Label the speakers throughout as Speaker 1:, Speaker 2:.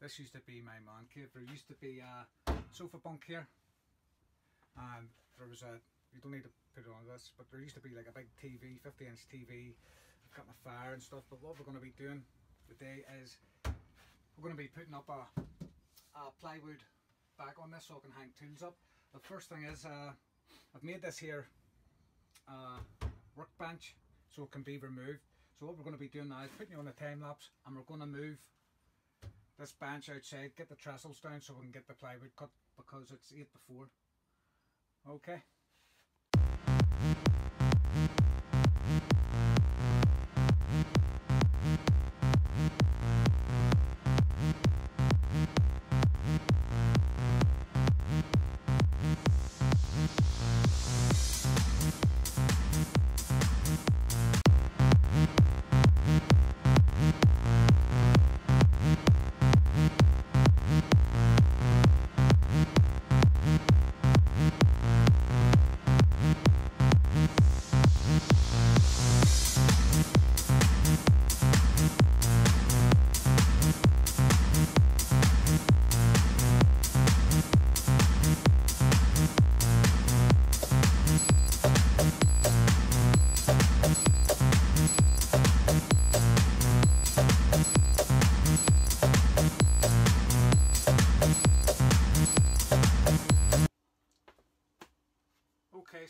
Speaker 1: this used to be my man cave. There used to be a sofa bunk here, and there was a. You don't need to put it on this, but there used to be like a big TV, 50 inch TV. I've got my fire and stuff. But what we're going to be doing today is we're going to be putting up a, a plywood back on this so I can hang tools up. The first thing is uh, I've made this here uh, workbench so it can be removed. So what we're going to be doing now is putting you on a time lapse and we're going to move this bench outside, get the trestles down so we can get the plywood cut because it's 8 to 4. Okay.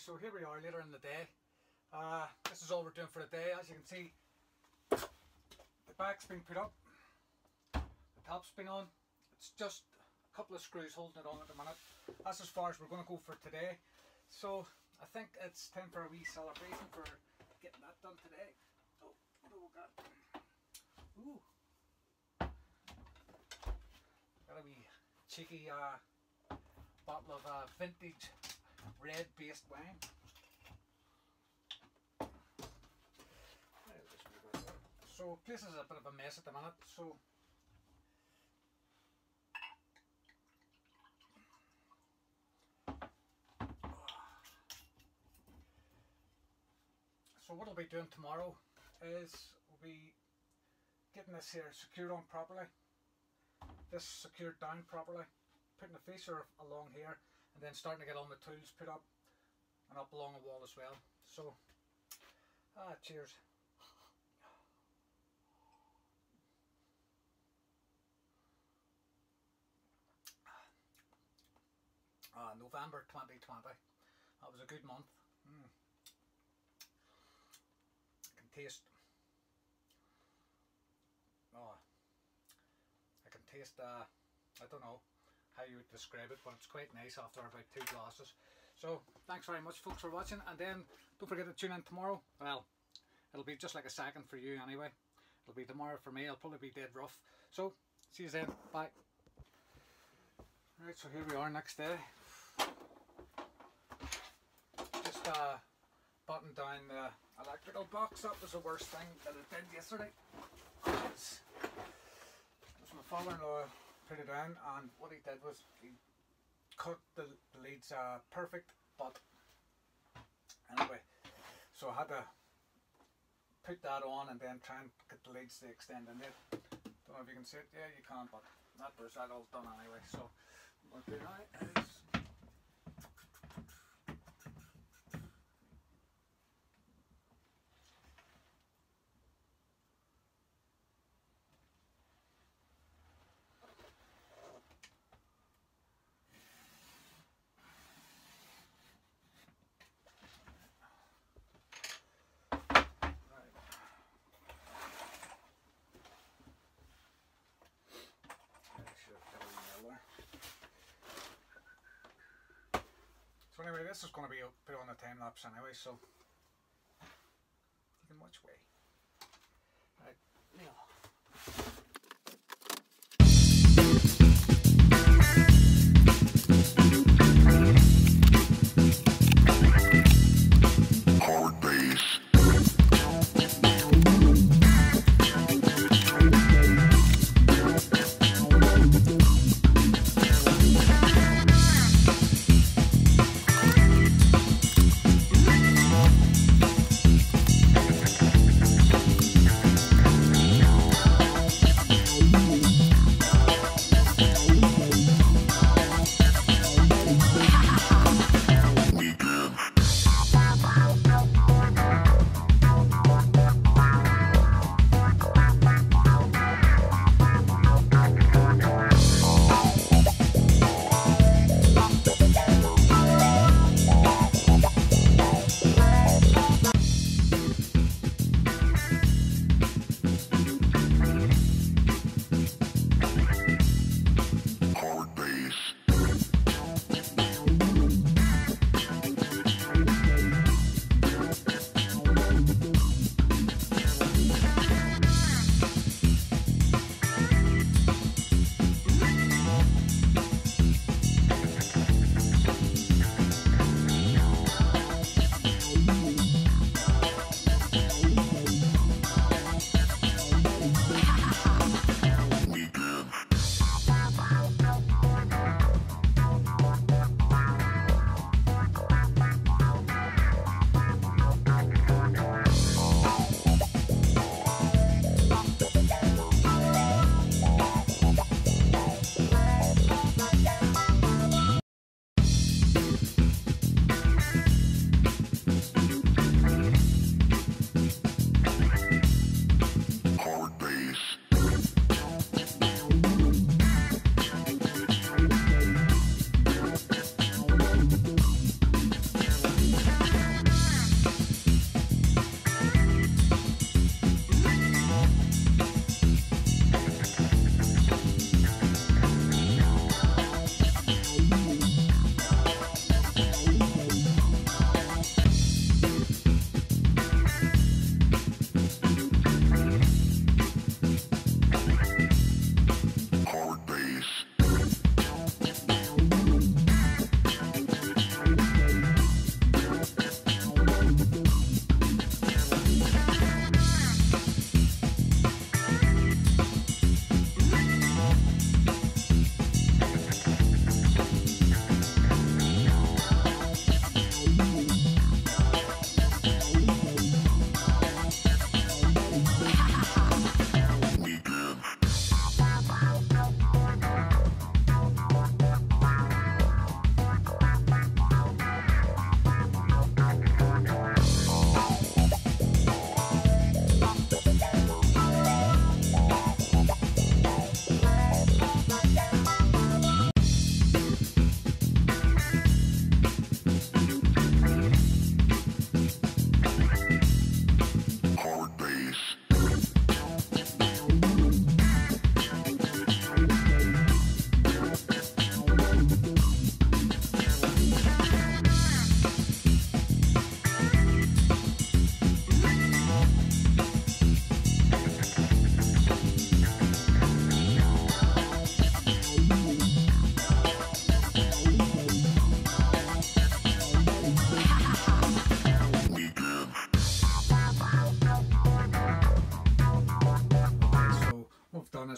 Speaker 1: So here we are later in the day. Uh, this is all we're doing for the day. As you can see, the back's been put up, the top's been on. It's just a couple of screws holding it on at the minute. That's as far as we're going to go for today. So I think it's time for a wee celebration for getting that done today. Oh, what do we got? Ooh. Got a wee cheeky uh, bottle of uh, vintage red based wine. So place is a bit of a mess at the minute, so. So what I'll be doing tomorrow is we'll be getting this here secured on properly, this secured down properly, putting the facer along here and then starting to get all the tools put up and up along the wall as well. So, ah, cheers. Ah, November 2020. That was a good month. Mm. I can taste. Oh, I can taste. Uh, I don't know how you would describe it, but it's quite nice after about two glasses. So thanks very much folks for watching and then don't forget to tune in tomorrow. Well, it'll be just like a second for you anyway. It'll be tomorrow for me, I'll probably be dead rough. So, see you then, bye. Right, so here we are next day. Just uh, button down the electrical box, that was the worst thing that I did yesterday. That's my father-in-law put it down and what he did was he cut the, the leads uh, perfect but anyway so I had to put that on and then try and get the leads to extend in it don't know if you can see it yeah you can't. but that was that all done anyway so what now anyway, this is going to be put on a time lapse anyway, so you can watch.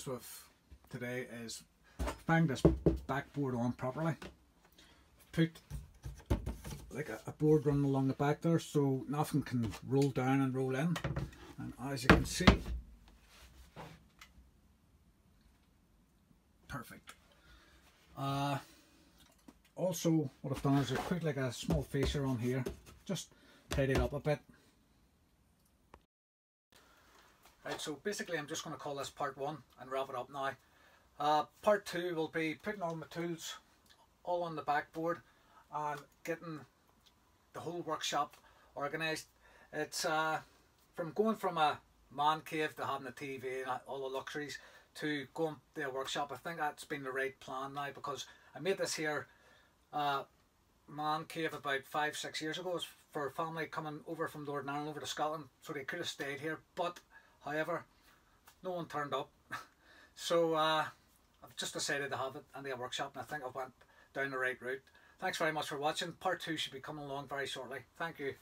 Speaker 1: With today is bang this backboard on properly. Put like a, a board running along the back there so nothing can roll down and roll in. And as you can see, perfect. Uh, also, what I've done is I've put like a small facer on here, just tidy it up a bit. Right, so basically I'm just going to call this part one and wrap it up now. Uh, part two will be putting all my tools all on the backboard and getting the whole workshop organised. It's uh, from going from a man cave to having a TV and all the luxuries to going to a workshop. I think that's been the right plan now because I made this here uh, man cave about five, six years ago. For family coming over from Northern Ireland over to Scotland, so they could have stayed here. But, however, no one turned up. so uh, I've just decided to have it in the workshop, and I think I've went down the right route. Thanks very much for watching. Part two should be coming along very shortly. Thank you.